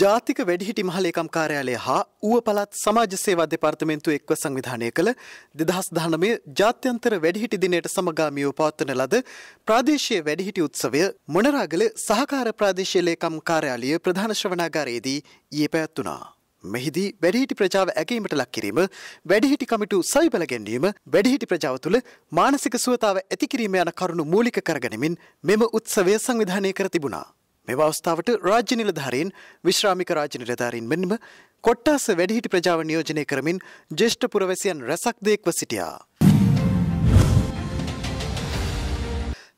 ජාතික වැඩිහිටි මහලේකම් කාර්යාලය හා ඌව පළාත් සමාජ සේවා දෙපාර්තමේන්තුව එක්ව සංවිධානය කළ දෙදහස් දහනමය ජාත්‍යන්තර වැඩිහිටි දිනයට සමගාමීව පවත්වන ලද ප්‍රාදේශීය වැඩිහිටි උත්සවය මොනරාගල සහකාර ප්‍රාදේශීය ලේකම් කාර්යාලය ප්‍රධාන ශ්‍රවණාගාරයේදී ඊයේ පැවැත්වුණා. මෙහිදී වැඩිහිටි ප්‍රජාව ඇගීමට ලක් කිරීම වැඩිහිටි කමිටු සවිබල ගැන්වීම වැඩිහිටි ප්‍රජාව තුළ මානසික සුවතාව ඇතිකිරීම යන කරුණු මූලික කරගනිමින් මෙම උත්සවය සංවිධානය කර තිබුණා. මෙම අවස්ථාවට රාජ්‍ය නිලධාරීන් විශ්‍රාමික රාජ්‍ය නිලධාරීන් මෙන්ම කොට්ටාස වැඩිහිටි ප්‍රජාව නියෝජනය කරමින් ජේෂ්ඨ පුරවැසියන් රැසක් දෙෙක්ව සිටියා.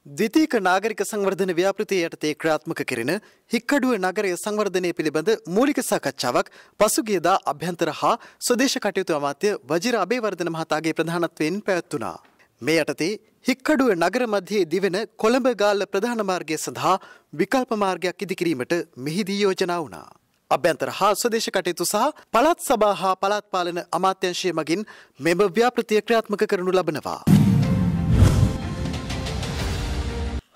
ද්විතීක නාගරික සංවර්ධන ව්‍යාපෘතිය යටතේ ක්‍රියාත්මක කෙරෙන හික්කඩුව නගරය සංවර්ධනය පිළිබඳ මූලික සාකච්ඡාවක් පසුගියදා අභ්‍යන්තර හා ස්වදේශ කටයුතු අමාත්‍ය වජිර අබේවර්ධන මහතාගේ ප්‍රධානත්වයෙන් පැවැත්වුණා. මේ යටතේ හික්කඩුව නගර මධ්‍යයේ දිවෙන කොළඹ ගාල්ල ප්‍රධාන මාර්ගය සඳහා විකල්ප මාර්ගයක් ඉදිකිරීමට මෙහිදී යෝජනා වුණා. අභ්‍යන්තර හා ස්වදේශ කටයුතු සහ පළාත් සභා හා පළාත් පාලන අමාත්‍යංශය මගින් මෙම ව්‍යාපෘතිය ක්‍රියාත්මක කරනු ලබනවා.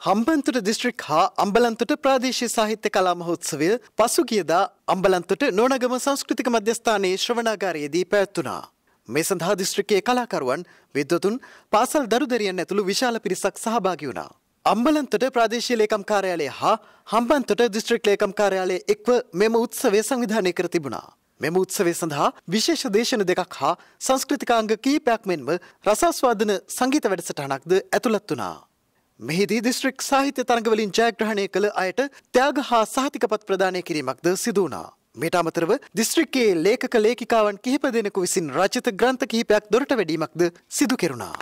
හම්බන්තොට දිස්ත්‍රික් හා අම්බලන්තොට ප්‍රාදේශීය සාහිත්‍ය කලා මහෝත්සවය පසුගියදා අම්බලන්තොට නොනගම සංස්කෘතික මධ්‍යස්ථානයේ ශ්‍රවණාගාරයේදී පැවැත්වුණා. මේ සඳහා දිස්ත්‍රික්කයේ කලාකරුවන් විද්වතුන් පාසල් දරුදරියන් ඇතුළු විශාල පිරිසක් සහභාගි වුණා. අම්බලන්තොට ප්‍රාදේශීය ලේකම් කාර්යාලය හා හම්බන්තොට දිස්ත්‍රික් ලේකම් කාර්යාලය එක්ව මෙම උත්සවය සංවිධානය කර තිබුණා. මෙම උත්සවය සඳහා විශේෂ දේශන දෙකක් හා සංස්කෘතිකාංග කීපයක් මෙන්ම රසාස්වාදන සංගීත වැඩසටහනක්ද ඇතුළත් වුණා. මෙහිදී දිස්ත්‍රික් සාහිත්‍ය තරඟවලින් ජයග්‍රහණය කළ අයට ත්‍යාග හා සහතිකපත් ප්‍රදානය කිරීමක්ද සිදු වුණා. මේට අමතරව දිස්ත්‍රික්කයේ ලේඛක ලේඛිකාවන් කිහිප දෙනෙකු විසින් රචිත ග්‍රන්ථ කිහිපයක් දොරට වැඩීමක්ද සිදු කෙරුණා.